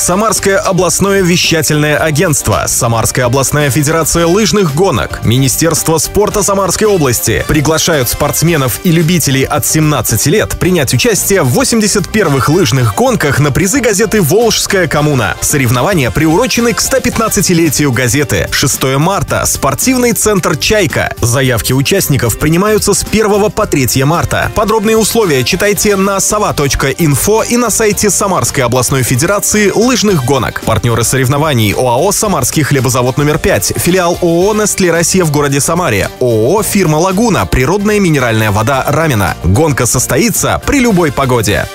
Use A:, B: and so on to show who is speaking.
A: Самарское областное вещательное агентство, Самарская областная федерация лыжных гонок, Министерство спорта Самарской области приглашают спортсменов и любителей от 17 лет принять участие в 81-х лыжных гонках на призы газеты «Волжская коммуна». Соревнования приурочены к 115-летию газеты. 6 марта. Спортивный центр «Чайка». Заявки участников принимаются с 1 по 3 марта. Подробные условия читайте на сова.инфо и на сайте Самарской областной федерации лыжных гонок. Партнеры соревнований ОАО «Самарский хлебозавод номер 5», филиал ООО «Нестле Россия» в городе Самаре, ООО «Фирма Лагуна», природная минеральная вода Рамина. Гонка состоится при любой погоде.